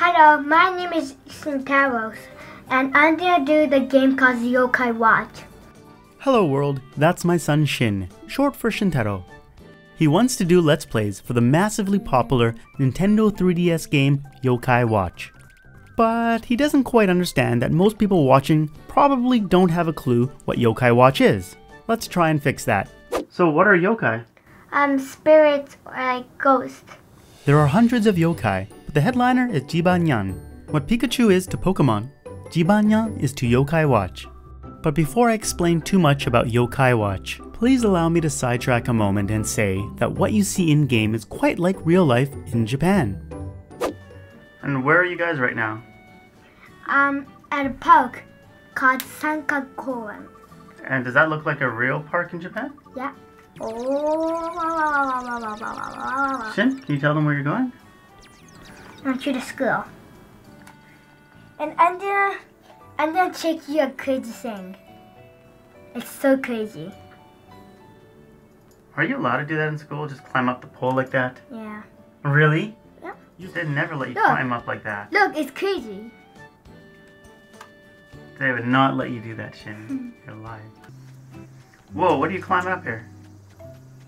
Hello, my name is Shintaros, and I'm gonna do the game called Yokai Watch. Hello world, that's my son Shin, short for Shintaro. He wants to do Let's Plays for the massively popular Nintendo 3DS game Yokai Watch. But he doesn't quite understand that most people watching probably don't have a clue what Yokai Watch is. Let's try and fix that. So what are yokai? Um, spirits or like ghosts. There are hundreds of yokai, but the headliner is Jibanyan. What Pikachu is to Pokemon, Jibanyan is to Yokai Watch. But before I explain too much about Yokai Watch, please allow me to sidetrack a moment and say that what you see in game is quite like real life in Japan. And where are you guys right now? Um, at a park called Sankakoran. And does that look like a real park in Japan? Yeah. Oh. Shin, can you tell them where you're going? I'm to the school. And I'm gonna, I'm gonna check you a crazy thing. It's so crazy. Are you allowed to do that in school? Just climb up the pole like that? Yeah. Really? Yeah. You said never let you Look. climb up like that. Look, it's crazy. They would not let you do that, Shin. Hmm. You're lying. Whoa, what are you climbing up here?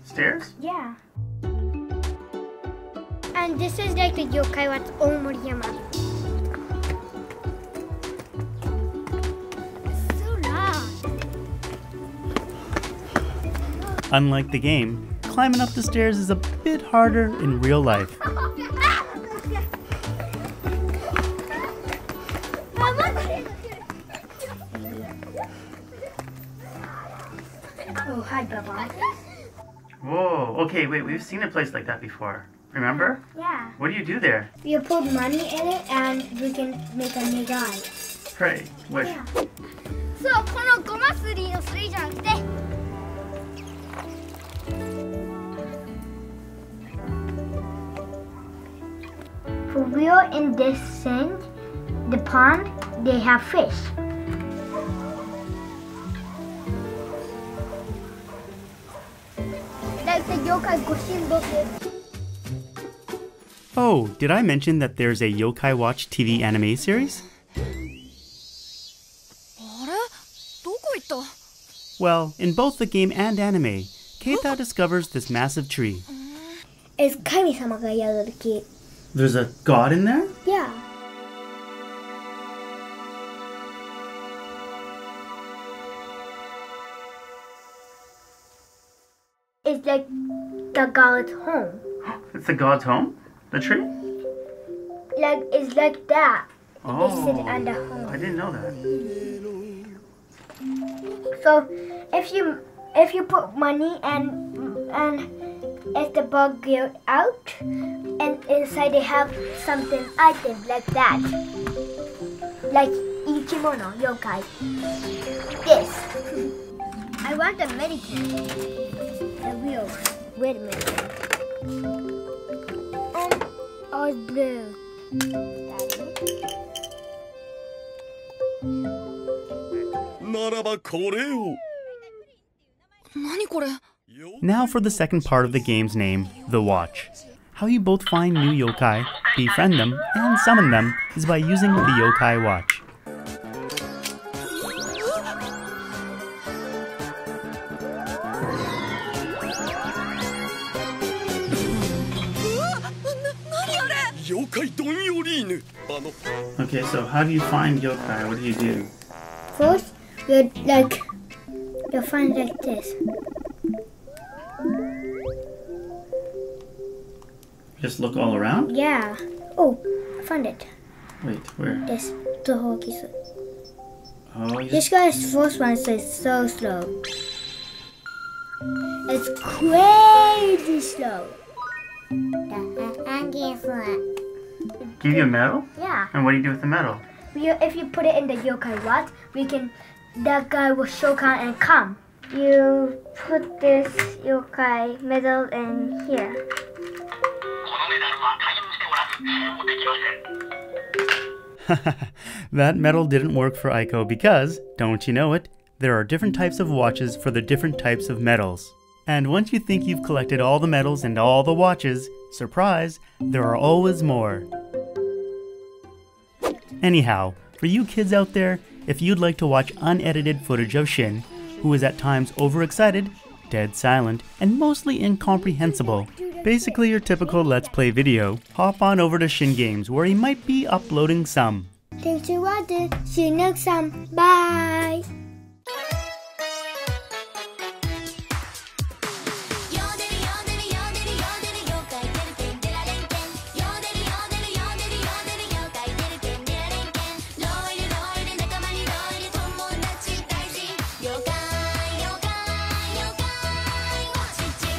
Stairs? Yeah. And this is like the yokai watch Omoriyama. It's so loud. Unlike the game, climbing up the stairs is a bit harder in real life. Oh, hi, Baba. Whoa, okay, wait, we've seen a place like that before. Remember? Yeah. What do you do there? You put money in it and we can make a new guy. Pray, wish. そう、このゴマすりのすりじゃなくて。For real, in this thing, the pond, they have fish. Like the yokai Goshin book Oh, did I mention that there's a Yokai Watch TV anime series? Well, in both the game and anime, Keita discovers this massive tree. Mm. It's Kami-sama ga yaru. There's a god in there? Yeah. It's like the god's home. It's the god's home? The tree? Like it's like that. Oh, They sit the I didn't know that. So if you if you put money and and if the bug get out and inside they have something items like that. Like Ichimono, yokai. This. I want the medicine. The real one. Wait a minute blue? Now for the second part of the game's name, The Watch. How you both find new yokai, befriend them, and summon them is by using the yokai watch. Okay, so how do you find yokai? What do you do? First, you like you find like this. Just look all around? Yeah. Oh, I found it. Wait, where? This the whole kiss. Oh, you This guy's first one is so slow. It's crazy slow. Give you a medal? Yeah. And what do you do with the medal? You, if you put it in the yokai watch, we can. That guy will show out and come. You put this yokai medal in here. that medal didn't work for Aiko because, don't you know it, there are different types of watches for the different types of medals. And once you think you've collected all the medals and all the watches, surprise, there are always more. Anyhow, for you kids out there, if you'd like to watch unedited footage of Shin, who is at times overexcited, dead silent, and mostly incomprehensible, basically your typical Let's Play video, hop on over to Shin Games where he might be uploading some. Thanks for watching. See you next time. Bye.